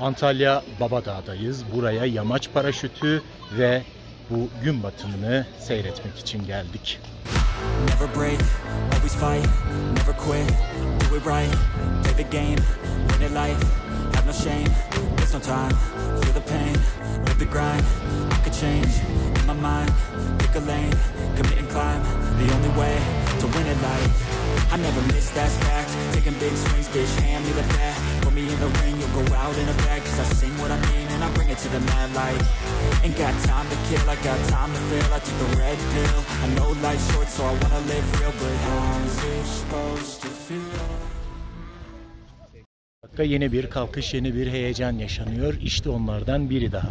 Antalya Babadağ'dayız. Buraya yamaç paraşütü ve bu gün batımını seyretmek için geldik. Never break, always fight, never quit, do it right, play the game, win it life, have no shame, there's no time, feel the pain, live the grind, I could change, in my mind, pick a lane, commit and climb, the only way to win it life. I never miss, that's to the mad. Ain't got time to kill, I got time to feel, I took the red pill, I know life's short so I wanna live real, but how's it supposed to feel? Yeni bir kalkış, yeni bir heyecan yaşanıyor. İşte onlardan biri daha.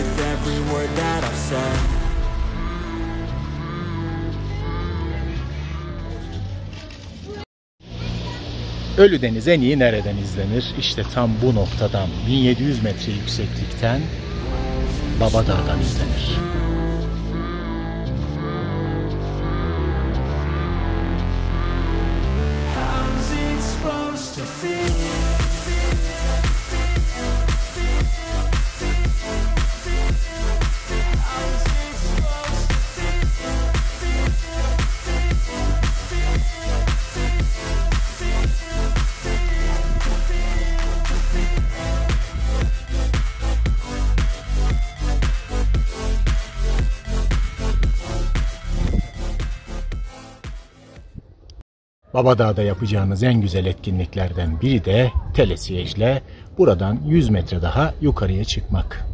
with every word that I've said. Ölüdeniz en iyi nereden izlenir? İşte tam bu noktadan 1700 metre yükseklikten Babadağ'dan izlenir. Babadağ'da yapacağınız en güzel etkinliklerden biri de telesiyejle buradan 100 metre daha yukarıya çıkmak.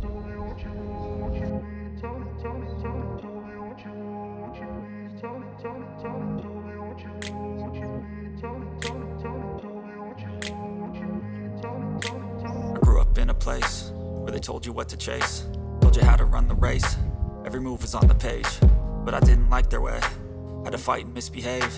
Told you what to chase, told you how to run the race. Every move was on the page, but I didn't like their way. Had to fight and misbehave,